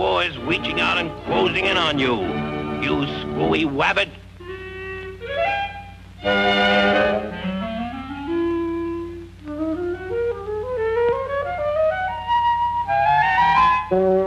war is reaching out and closing in on you. You screwy wabbit. Twat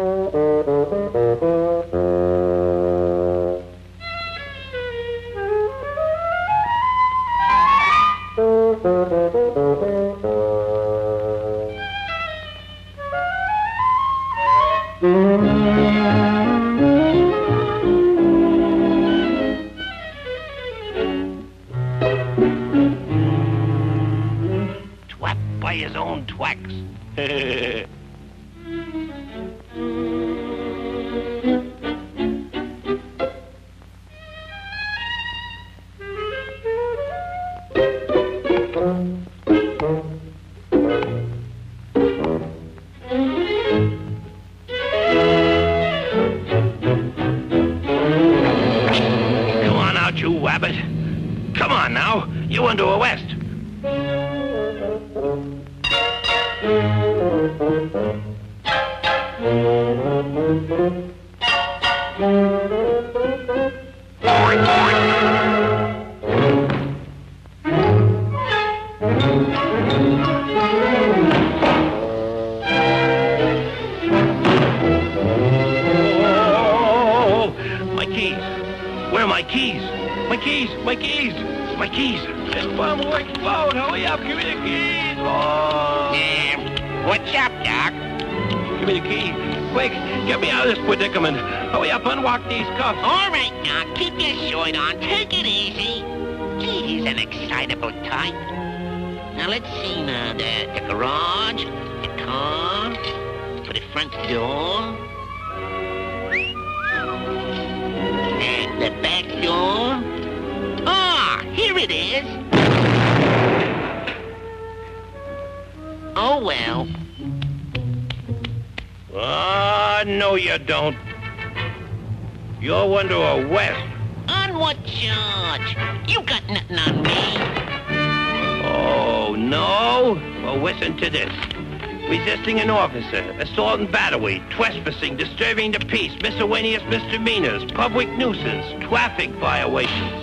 wabbit. Come on now. You under arrest. Oh, my keys! Where are my keys. My keys? My keys, my keys. It's one working phone. Hurry up, give me the keys. Oh. what's up, Doc? Give me the keys. Quick, get me out of this predicament. Hurry up, unlock these cuffs. All right, now, keep your shirt on. Take it easy. Gee, he's an excitable type. Now, let's see now. The, the garage, the car, for the front door. It is. Oh, well. Ah, no, you don't. You're under arrest. On what charge? You got nothing on me. Oh, no? Well, listen to this. Resisting an officer, assault and battery, trespassing, disturbing the peace, miscellaneous misdemeanors, public nuisance, traffic violations,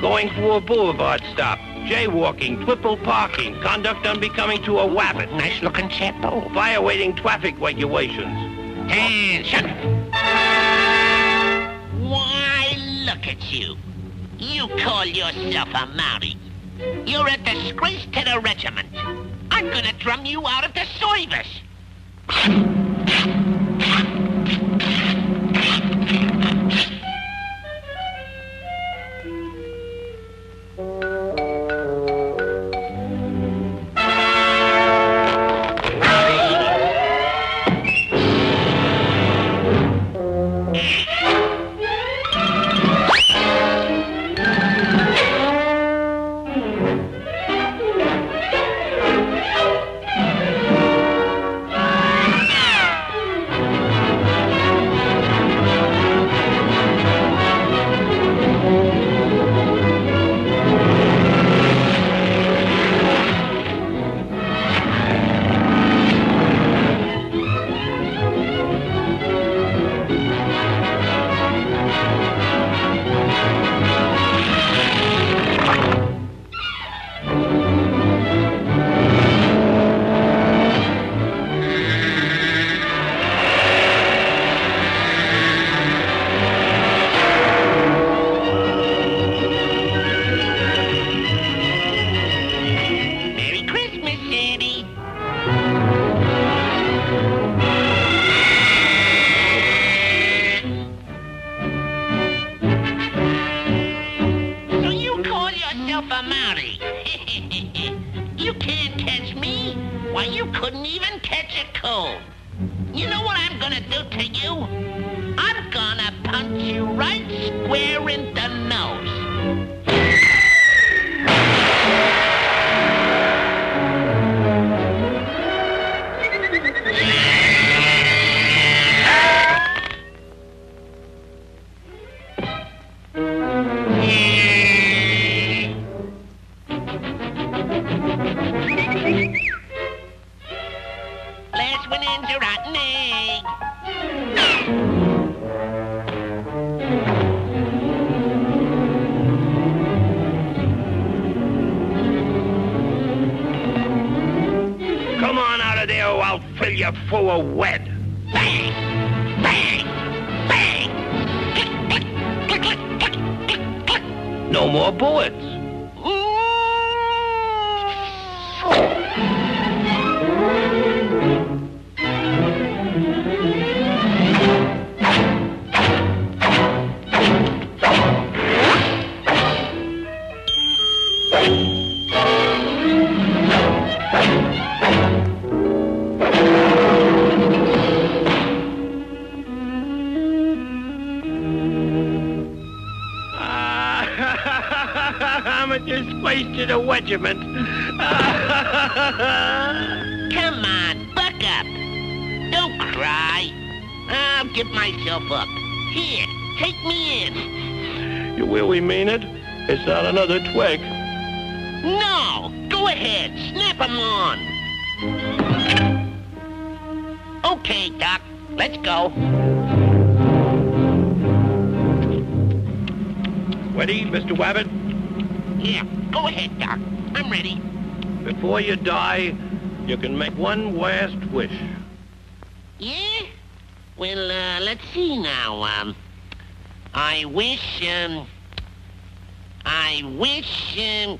going for a boulevard stop, jaywalking, triple parking, conduct unbecoming to a wabbit, Nice looking chapo. Oh. violating traffic regulations. Attention! Why, look at you. You call yourself a Mountie. You're a disgrace to the regiment. I'm gonna drum you out of the service. Yourself a Mountie? you can't catch me. Why, you couldn't even catch a cold. You know what I'm gonna do to you? I'm gonna punch you right square in the you're full of wet. Bang! Bang! Bang! Click, click, click, click, click, click, click. No more bullets. I'm a disgrace to the regiment. Come on, buck up. Don't cry. I'll give myself up. Here, take me in. you really mean it? It's not another twig. No, go ahead, snap 'em on. Okay, Doc, let's go. Ready, Mr. Wabbit? Yeah, go ahead, Doc. I'm ready. Before you die, you can make one last wish. Yeah? Well, uh, let's see now. Um, I wish, um, I wish, um,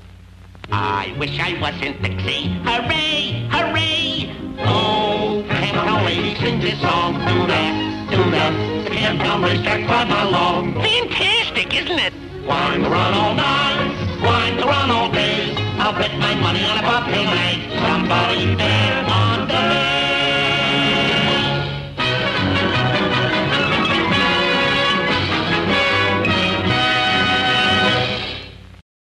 I wish I wasn't Dixie. Hooray! Hooray! Oh, Camptown lady sing this song. Do that, do that. The Camptown racetrack right along. Fantastic, isn't it? To run all night, I'll bet